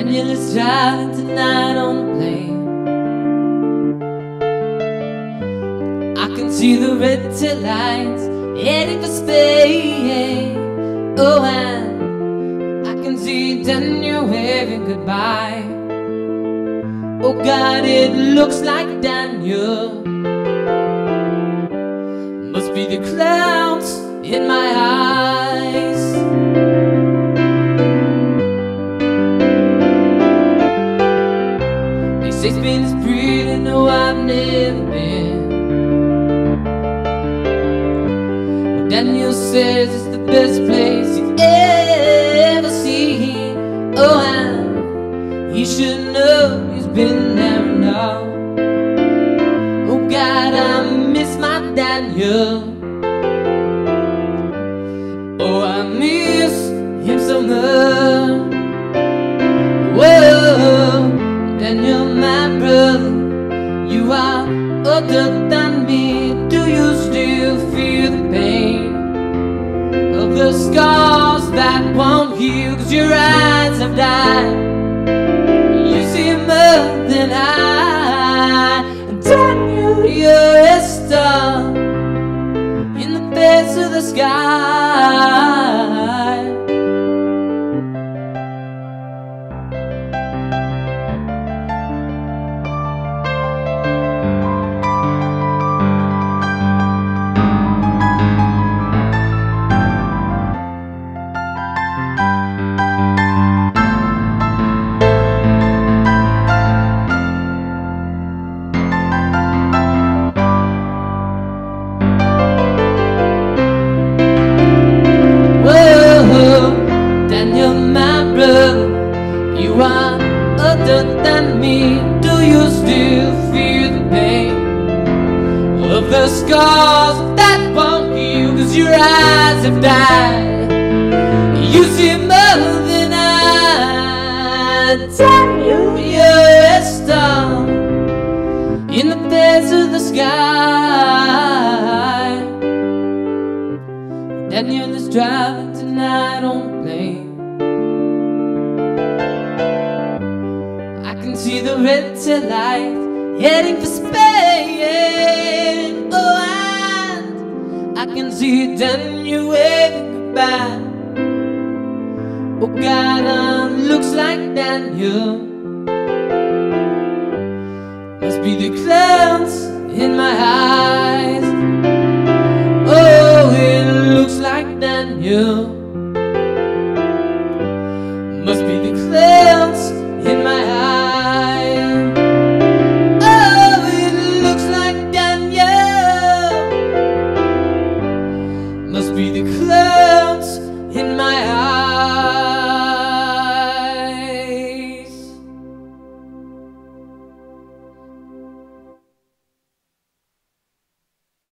Ambulance driving tonight on the plane. I can see the red tail lights heading for Spain. Oh, and I can see Daniel waving goodbye. Oh God, it looks like Daniel. Must be the clouds in my eyes. I've never been. Daniel says it's the best place he's ever seen. Oh, and he should know he's been there enough. Oh God, I miss my Daniel. The scars that won't heal? Cause your eyes have died. You see more than I. Daniel, you're a star in the face of the sky. My brother, you are older than me. Do you still feel the pain of the scars that won't? Cause your eyes have died. You see more than I. Daniel, you're a star in the face of the sky. Daniel is driving red tail light heading for Spain. Oh, and I can see Daniel waving goodbye. Oh, God, looks like Daniel. Must be the clouds in my eyes. Oh, it looks like Daniel. must be declared.